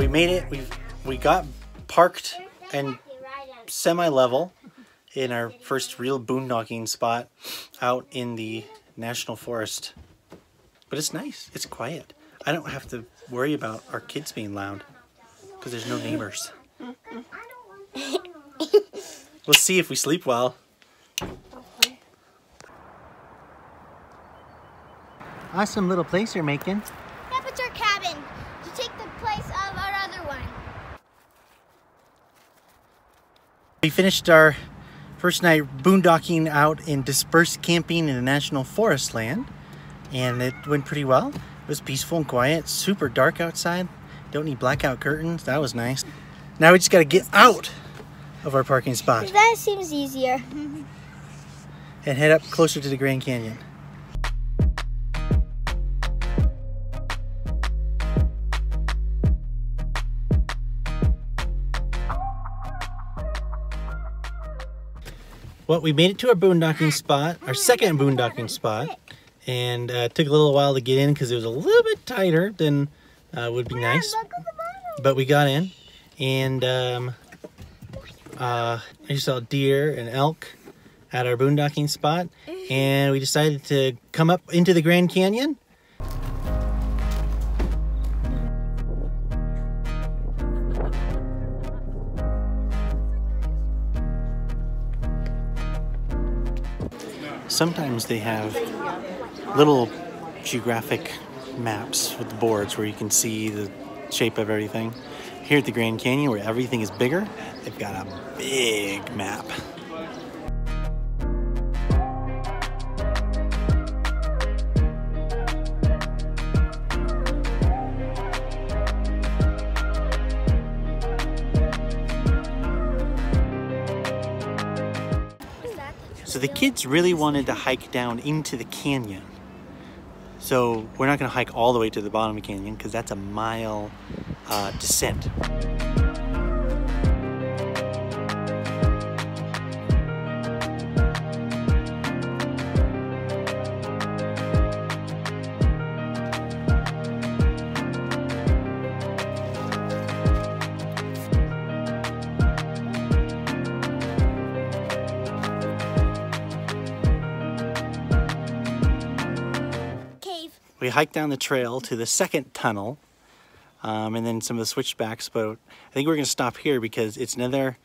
we made it. We we got parked and semi-level in our first real boondocking spot out in the national forest. But it's nice. It's quiet. I don't have to worry about our kids being loud because there's no neighbors. we'll see if we sleep well. Awesome little place you're making. Yep, it's our cabin to take the place of our other one. We finished our first night boondocking out in dispersed camping in a national forest land and it went pretty well. It was peaceful and quiet, super dark outside. Don't need blackout curtains, that was nice. Now we just gotta get out of our parking spot That seems easier. and head up closer to the Grand Canyon. Well, we made it to our boondocking spot, our second boondocking spot, and uh, it took a little while to get in because it was a little bit tighter than uh, would be nice. Look at the bottom. But we got in, and um, uh, I saw deer and elk at our boondocking spot, and we decided to come up into the Grand Canyon. Sometimes they have little geographic maps with the boards where you can see the shape of everything. Here at the Grand Canyon, where everything is bigger, they've got a big map. So the kids really wanted to hike down into the canyon. So we're not going to hike all the way to the bottom of the canyon because that's a mile uh, descent. We hiked down the trail to the second tunnel um, and then some of the switchbacks, but I think we're going to stop here because it's another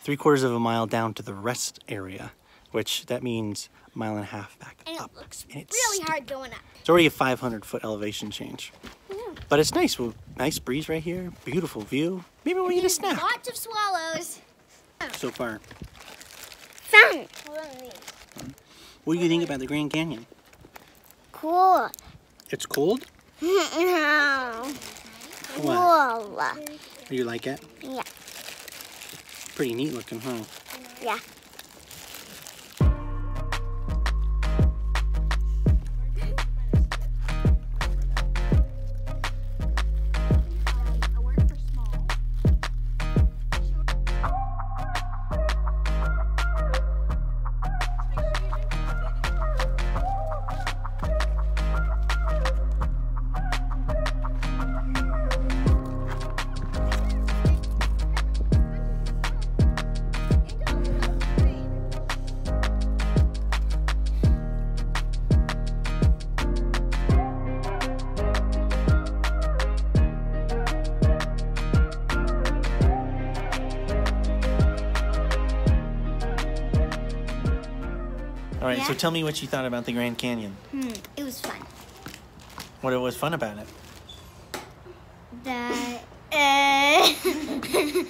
three quarters of a mile down to the rest area, which that means a mile and a half back And up. it looks And it's really steep. hard going up. It's already a 500 foot elevation change. But it's nice. Well, nice breeze right here. Beautiful view. Maybe we'll eat a snack Lots of swallows. so far. Fun. What do you think about the Grand Canyon? Cool. It's cold? no. Cool. Do you like it? Yeah. Pretty neat looking, huh? Yeah. Right, so tell me what you thought about the Grand Canyon. Hmm. It was fun. What was fun about it? That. Uh,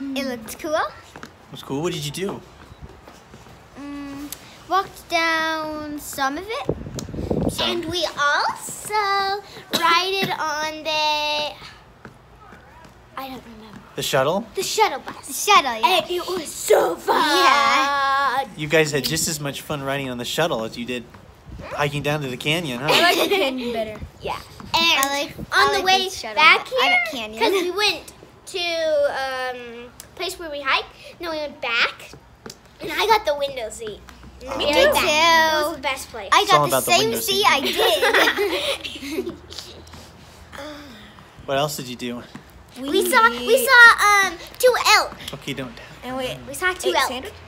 it looked cool. It was cool. What did you do? Mm, walked down some of it. Some. And we also rided on the. I don't remember. The shuttle? The shuttle bus. The shuttle, yeah. And it was so fun. Yeah. You guys had just as much fun riding on the shuttle as you did hiking down to the canyon, huh? I like the canyon better. Yeah. And I like- on I the like way the shuttle back here, canyon. because we went to um place where we hiked. No, we went back, and I got the window seat. Oh. Me Me too. It was the best place. I got the about the same seat seat. I did. What else did you do? We saw we saw um two elk. Okay, don't. And we We saw two elk. sandwiches.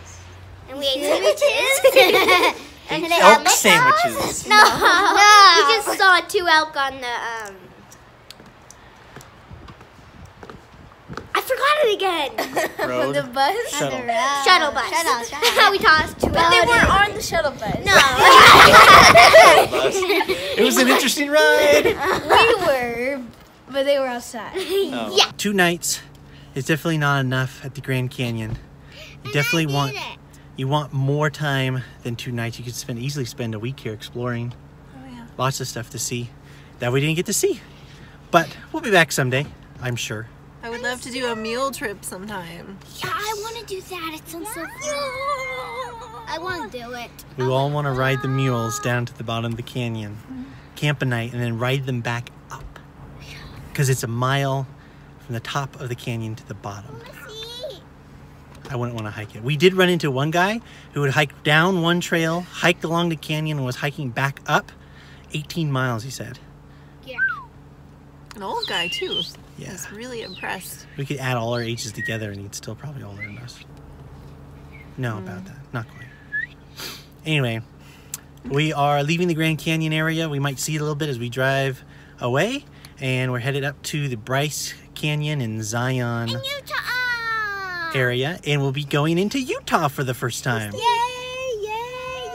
And we ate sandwiches. and they Elk had lip sandwiches. No, no. We just saw two elk on the um. I forgot it again. Road. the bus. Shuttle. Shuttle bus. Shuttle, shuttle. we tossed two But elk. they weren't on the shuttle bus. No. It was an interesting ride. we were, but they were outside. Oh. Yeah. Two nights is definitely not enough at the Grand Canyon. You definitely want you want more time than two nights. You could spend easily spend a week here exploring. Oh yeah. Lots of stuff to see that we didn't get to see. But we'll be back someday, I'm sure. I would love to do a mule trip sometime. Yeah, I want to do that. It sounds so fun. I want to do it. We all want to ride the mules down to the bottom of the canyon, mm-hmm. camp a night, and then ride them back up. Because it's a mile from the top of the canyon to the bottom. I wouldn't want to hike it. We did run into one guy who would hike down one trail, hiked along the canyon, and was hiking back up 18 miles, he said. Yeah. An old guy too. Yeah. I was really impressed. We could add all our ages together and he'd still probably older than us. No, about mm. that. Not quite. Anyway, we are leaving the Grand Canyon area. We might see it a little bit as we drive away. And we're headed up to the Bryce Canyon in Zion Utah. area. And we'll be going into Utah for the first time. Yay! Yay!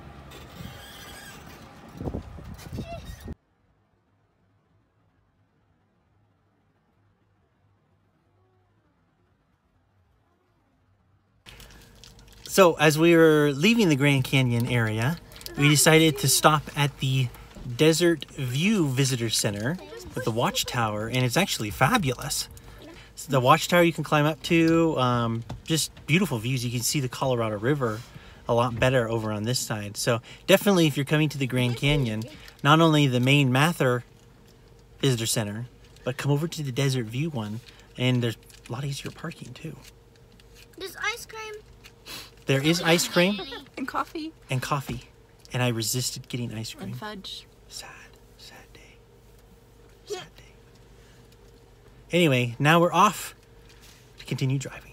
So, as we were leaving the Grand Canyon area, we decided to stop at the Desert View Visitor Center with the watchtower, and it's actually fabulous. So the watchtower you can climb up to, um, just beautiful views. You can see the Colorado River a lot better over on this side. So, definitely, if you're coming to the Grand Canyon, not only the main Mather Visitor Center, but come over to the Desert View one, and there's a lot easier parking too. There's ice cream. There is ice cream. And coffee. and coffee, and I resisted getting ice cream. And fudge. Sad, sad Anyway, now we're off to continue driving.